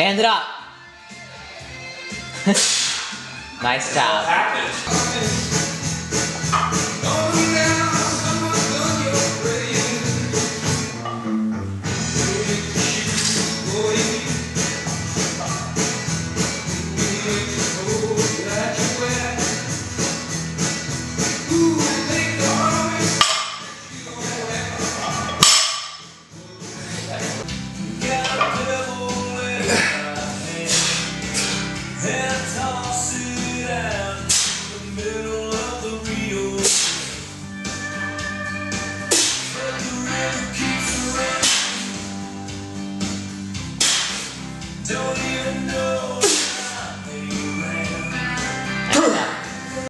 Stand it up. nice job.